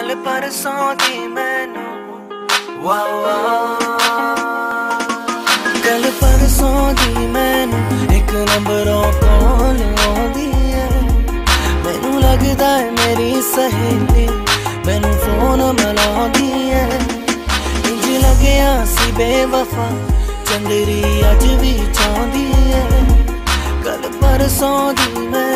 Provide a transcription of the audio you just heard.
ਗੱਲ ਪਰਸੋਂ ਦੀ ਮੈਨੂੰ। ਵਾ ਵਾ ਗੱਲ ਪਰਸੋਂ ਦੀ ਮੈਨੂੰ, ਇੱਕ ਨੰਬਰੋਂ ਕੋਲ ਆਉਂਦੀ ਐ? ਮੈਨੂੰ ਲੱਗਦਾ ਐ ਮੇਰੀ ਸਹੇਲੀ ਮੈਨੂੰ ਫੋਨ ਮਲਾਉਂਦੀ ਐ। ਇੰਜ ਲੱਗਿਆ ਸੀ ਬੇਵਫਾ, ਚੰਦਰੀ ਅੱਜ ਵੀ ਚਾਹੁੰਦੀ ਐ। ਗੱਲ ਪਰਸੋਂ ਦੀ ਮੈਂ